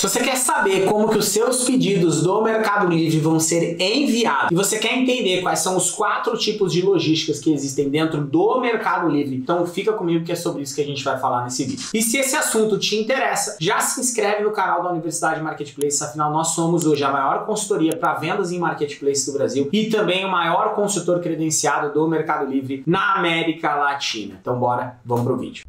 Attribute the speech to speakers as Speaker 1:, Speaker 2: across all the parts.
Speaker 1: Se você quer saber como que os seus pedidos do Mercado Livre vão ser enviados e você quer entender quais são os quatro tipos de logísticas que existem dentro do Mercado Livre, então fica comigo que é sobre isso que a gente vai falar nesse vídeo. E se esse assunto te interessa, já se inscreve no canal da Universidade Marketplace, afinal nós somos hoje a maior consultoria para vendas em marketplace do Brasil e também o maior consultor credenciado do Mercado Livre na América Latina. Então bora, vamos pro vídeo.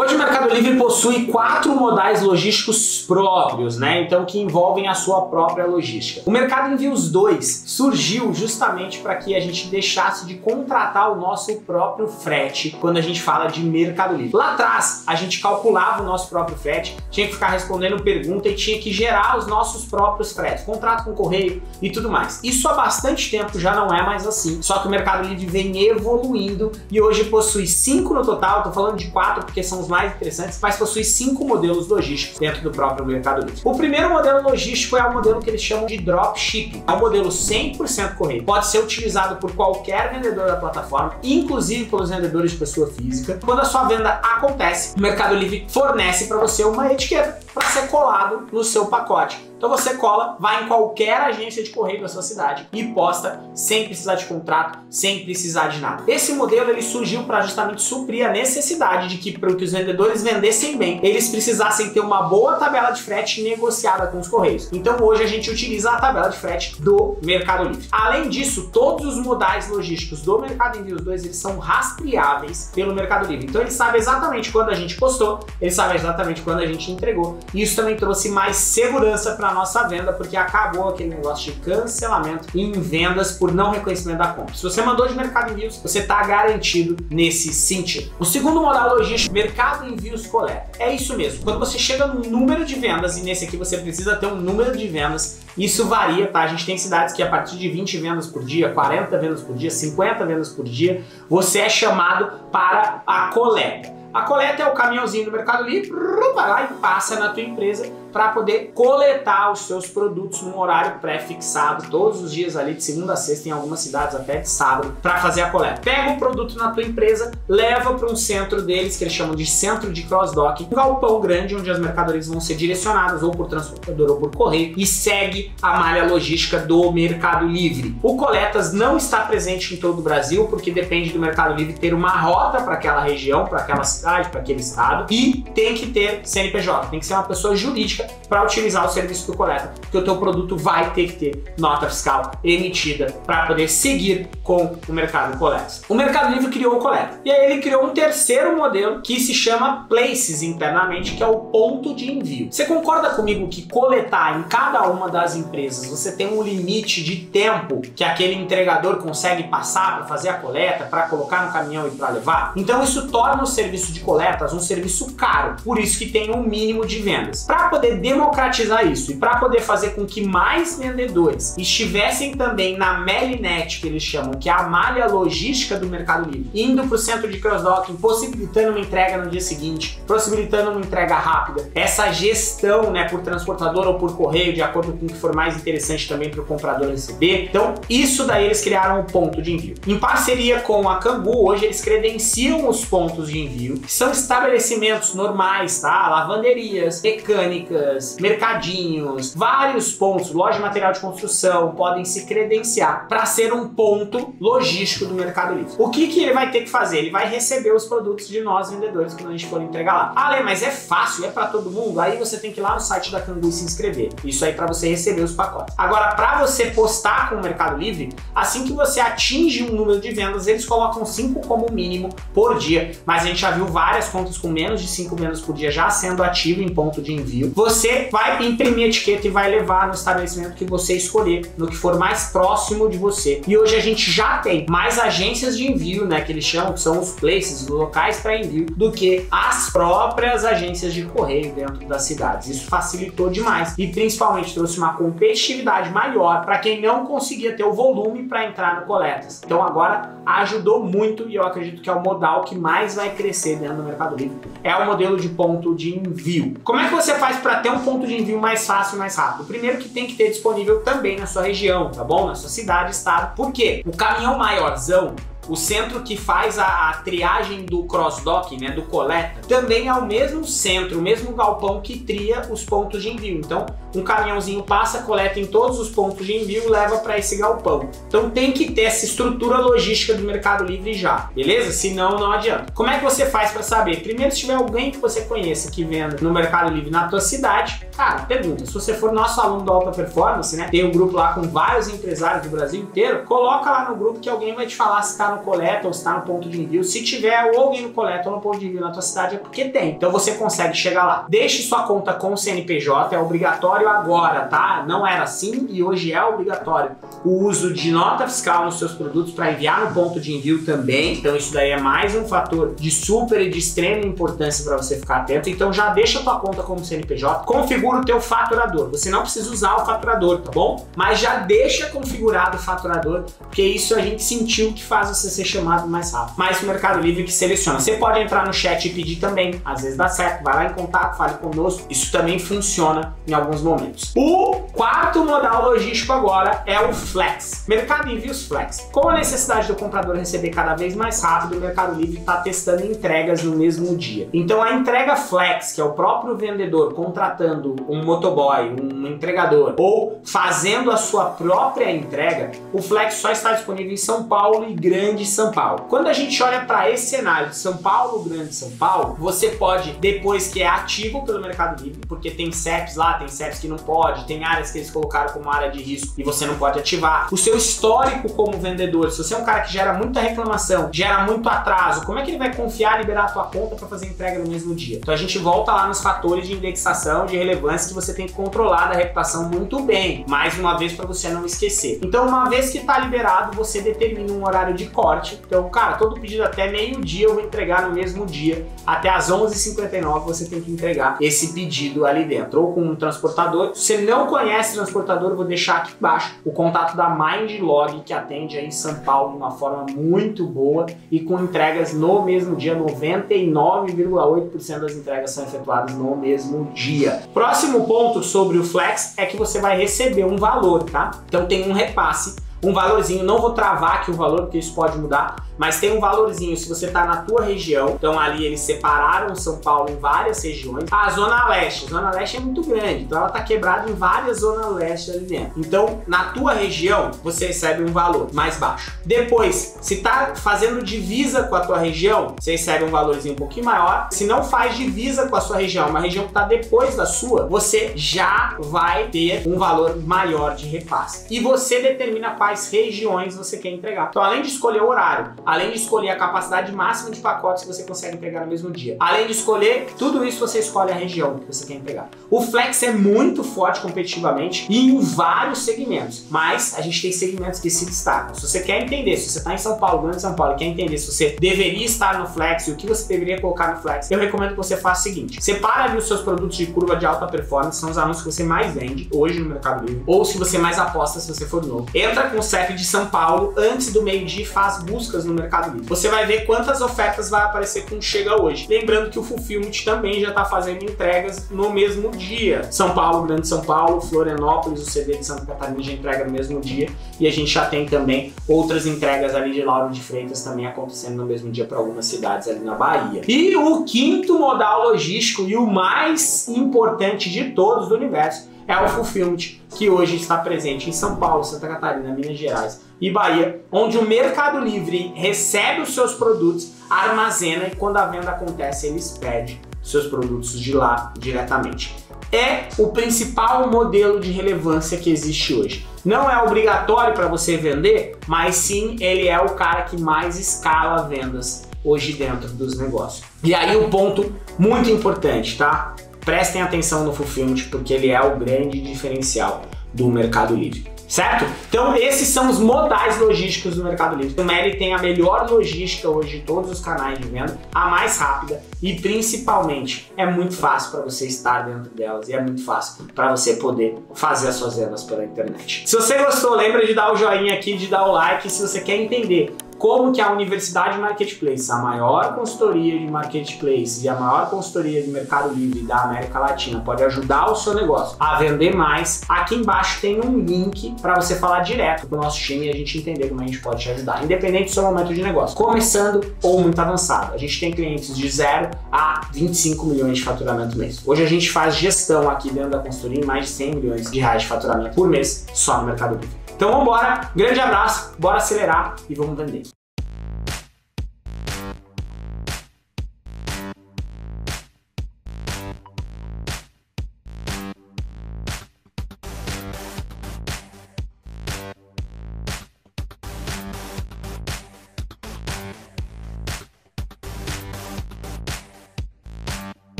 Speaker 1: Hoje o Mercado Livre possui quatro modais logísticos próprios, né? Então que envolvem a sua própria logística. O Mercado Envios 2 surgiu justamente para que a gente deixasse de contratar o nosso próprio frete quando a gente fala de Mercado Livre. Lá atrás, a gente calculava o nosso próprio frete, tinha que ficar respondendo pergunta e tinha que gerar os nossos próprios fretes, contrato com correio e tudo mais. Isso há bastante tempo já não é mais assim, só que o Mercado Livre vem evoluindo e hoje possui cinco no total, tô falando de quatro porque são os mais interessantes, mas possui cinco modelos logísticos dentro do próprio Mercado Livre. O primeiro modelo logístico é o modelo que eles chamam de dropshipping. É um modelo 100% correio. Pode ser utilizado por qualquer vendedor da plataforma, inclusive pelos vendedores de pessoa física. Quando a sua venda acontece, o Mercado Livre fornece para você uma etiqueta para ser colado no seu pacote. Então você cola, vai em qualquer agência de correio da sua cidade e posta sem precisar de contrato, sem precisar de nada. Esse modelo ele surgiu para justamente suprir a necessidade de que para que os vendedores vendessem bem, eles precisassem ter uma boa tabela de frete negociada com os correios. Então hoje a gente utiliza a tabela de frete do Mercado Livre. Além disso, todos os modais logísticos do Mercado Envios 2 eles são rastreáveis pelo Mercado Livre. Então ele sabe exatamente quando a gente postou, ele sabe exatamente quando a gente entregou. Isso também trouxe mais segurança para nossa venda, porque acabou aquele negócio de cancelamento em vendas por não reconhecimento da compra. Se você mandou de Mercado Envios, você está garantido nesse sentido. O segundo modal logístico, Mercado Envios Coleta. É isso mesmo. Quando você chega no número de vendas, e nesse aqui você precisa ter um número de vendas, isso varia, tá? A gente tem cidades que a partir de 20 vendas por dia, 40 vendas por dia, 50 vendas por dia, você é chamado para a coleta. A coleta é o caminhãozinho do Mercado Livre, vai lá e passa na tua empresa para poder coletar os seus produtos num horário pré-fixado, todos os dias ali, de segunda a sexta, em algumas cidades até de sábado, para fazer a coleta. Pega o produto na tua empresa, leva para um centro deles, que eles chamam de centro de cross-dock, um galpão grande onde as mercadorias vão ser direcionadas ou por transportador ou por correio e segue a malha logística do Mercado Livre. O Coletas não está presente em todo o Brasil, porque depende do Mercado Livre ter uma rota para aquela região, para aquela cidade, para aquele estado e tem que ter CNPJ, tem que ser uma pessoa jurídica para utilizar o serviço do coleta, porque o teu produto vai ter que ter nota fiscal emitida para poder seguir com o mercado coleta. O Mercado Livre criou o coleta e aí ele criou um terceiro modelo que se chama Places internamente, que é o ponto de envio. Você concorda comigo que coletar em cada uma das empresas você tem um limite de tempo que aquele entregador consegue passar para fazer a coleta, para colocar no caminhão e para levar? Então isso torna o serviço de coletas um serviço caro, por isso que tem um mínimo de vendas. Para poder poder democratizar isso e para poder fazer com que mais vendedores estivessem também na Melinet, que eles chamam, que é a malha logística do Mercado Livre, indo para o centro de cross-docking, possibilitando uma entrega no dia seguinte, possibilitando uma entrega rápida, essa gestão né, por transportador ou por correio, de acordo com o que for mais interessante também para o comprador receber. Então, isso daí eles criaram o ponto de envio. Em parceria com a Cangu, hoje eles credenciam os pontos de envio, que são estabelecimentos normais, tá? Lavanderias, mecânicas, mercadinhos, vários pontos, loja de material de construção podem se credenciar para ser um ponto logístico do Mercado Livre. O que, que ele vai ter que fazer? Ele vai receber os produtos de nós vendedores quando a gente for entregar lá. Ah, Lê, mas é fácil, é para todo mundo? Aí você tem que ir lá no site da Cangu e se inscrever. Isso aí para você receber os pacotes. Agora, para você postar com o Mercado Livre, assim que você atinge um número de vendas, eles colocam 5 como mínimo por dia. Mas a gente já viu várias contas com menos de 5 vendas por dia já sendo ativo em ponto de envio. Você vai imprimir a etiqueta e vai levar no estabelecimento que você escolher, no que for mais próximo de você. E hoje a gente já tem mais agências de envio, né, que eles chamam, que são os places, os locais para envio, do que as próprias agências de correio dentro das cidades. Isso facilitou demais e principalmente trouxe uma competitividade maior para quem não conseguia ter o volume para entrar no coletas. Então agora ajudou muito e eu acredito que é o modal que mais vai crescer dentro do Mercado Livre. É o modelo de ponto de envio. Como é que você faz para ter um ponto de envio mais fácil e mais rápido? Primeiro que tem que ter disponível também na sua região, tá bom? Na sua cidade, estado. Por quê? O caminhão maiorzão, o centro que faz a, a triagem do cross-dock, né, do coleta, também é o mesmo centro, o mesmo galpão que tria os pontos de envio. Então, um caminhãozinho passa, coleta em todos os pontos de envio e leva para esse galpão. Então tem que ter essa estrutura logística do Mercado Livre já, beleza? Senão não adianta. Como é que você faz para saber? Primeiro, se tiver alguém que você conheça que venda no Mercado Livre na tua cidade, cara, pergunta. Se você for nosso aluno da Alta Performance, né, tem um grupo lá com vários empresários do Brasil inteiro, coloca lá no grupo que alguém vai te falar se está no coleta ou está no ponto de envio. Se tiver ou alguém no coleta ou no ponto de envio na tua cidade é porque tem. Então você consegue chegar lá. Deixe sua conta com o CNPJ, é obrigatório agora, tá? Não era assim e hoje é obrigatório o uso de nota fiscal nos seus produtos para enviar no ponto de envio também. Então isso daí é mais um fator de super e de extrema importância para você ficar atento. Então já deixa tua conta como CNPJ, configura o teu faturador. Você não precisa usar o faturador, tá bom? Mas já deixa configurado o faturador, porque isso a gente sentiu que faz você ser chamado mais rápido. Mas o Mercado Livre que seleciona. Você pode entrar no chat e pedir também, às vezes dá certo. Vai lá em contato, fale conosco. Isso também funciona em alguns momentos. O quarto modal logístico agora é o Flex. Mercado Envios Flex. Com a necessidade do comprador receber cada vez mais rápido, o Mercado Livre está testando entregas no mesmo dia. Então a entrega Flex, que é o próprio vendedor contratando um motoboy, um entregador, ou fazendo a sua própria entrega, o Flex só está disponível em São Paulo e Grande São Paulo. Quando a gente olha para esse cenário de São Paulo, Grande São Paulo, você pode, depois que é ativo pelo Mercado Livre, porque tem CEPs lá, tem CEPs que não pode, tem áreas que eles colocaram como área de risco e você não pode ativar. O seu histórico como vendedor, se você é um cara que gera muita reclamação, gera muito atraso, como é que ele vai confiar liberar a tua conta para fazer entrega no mesmo dia? Então a gente volta lá nos fatores de indexação, de relevância que você tem que controlar da reputação muito bem, mais uma vez para você não esquecer. Então uma vez que está liberado, você determina um horário de corte. Então, cara, todo pedido até meio-dia eu vou entregar no mesmo dia, até às 11h59 você tem que entregar esse pedido ali dentro, ou com um transportador. Se você não conhece transportador, eu vou deixar aqui embaixo o contato da MindLog, que atende aí em São Paulo de uma forma muito boa e com entregas no mesmo dia, 99,8% das entregas são efetuadas no mesmo dia. Próximo ponto sobre o Flex é que você vai receber um valor, tá? Então tem um repasse um valorzinho, não vou travar aqui o valor porque isso pode mudar, mas tem um valorzinho se você está na tua região. Então ali eles separaram São Paulo em várias regiões. A Zona Leste, a Zona Leste é muito grande, então ela está quebrada em várias Zonas Leste ali dentro. Então na tua região você recebe um valor mais baixo. Depois, se está fazendo divisa com a tua região, você recebe um valorzinho um pouquinho maior. Se não faz divisa com a sua região, uma região que está depois da sua, você já vai ter um valor maior de repasse. E você determina quais regiões você quer entregar. Então além de escolher o horário, além de escolher a capacidade máxima de pacotes que você consegue entregar no mesmo dia. Além de escolher tudo isso, você escolhe a região que você quer entregar. O Flex é muito forte competitivamente e em vários segmentos, mas a gente tem segmentos que se destacam. Se você quer entender, se você está em São Paulo, Grande São Paulo, quer entender se você deveria estar no Flex e o que você deveria colocar no Flex, eu recomendo que você faça o seguinte: separa ali os seus produtos de curva de alta performance, são os anúncios que você mais vende hoje no Mercado Livre, ou se você mais aposta se você for novo. Entra com o CEP de São Paulo antes do meio-dia e faz buscas no Mercado Livre. Você vai ver quantas ofertas vai aparecer com Chega hoje. Lembrando que o Fulfillment também já está fazendo entregas no mesmo dia. São Paulo, Grande São Paulo, Florianópolis, o CD de Santa Catarina já entrega no mesmo dia. E a gente já tem também outras entregas ali de Lauro de Freitas também acontecendo no mesmo dia para algumas cidades ali na Bahia. E o quinto modal logístico e o mais importante de todos do universo é o Fulfillment, que hoje está presente em São Paulo, Santa Catarina, Minas Gerais e Bahia, onde o Mercado Livre recebe os seus produtos, armazena e quando a venda acontece, eles pedem seus produtos de lá diretamente. É o principal modelo de relevância que existe hoje. Não é obrigatório para você vender, mas sim ele é o cara que mais escala vendas hoje dentro dos negócios. E aí o ponto muito importante, tá? Prestem atenção no Fulfillment porque ele é o grande diferencial do Mercado Livre. Certo? Então, esses são os modais logísticos do Mercado Livre. O Meli tem a melhor logística hoje de todos os canais de venda, a mais rápida e principalmente é muito fácil para você estar dentro delas e é muito fácil para você poder fazer as suas vendas pela internet. Se você gostou, lembra de dar o joinha aqui, de dar o like se você quer entender como que a Universidade Marketplace, a maior consultoria de marketplace e a maior consultoria de mercado livre da América Latina, pode ajudar o seu negócio a vender mais. Aqui embaixo tem um link para você falar direto com o nosso time e a gente entender como a gente pode te ajudar, independente do seu momento de negócio, começando ou muito avançado. A gente tem clientes de 0 a 25 milhões de faturamento mês. Hoje a gente faz gestão aqui dentro da consultoria em mais de 100 milhões de reais de faturamento por mês só no Mercado Livre. Então vamos embora, grande abraço, bora acelerar e vamos vender.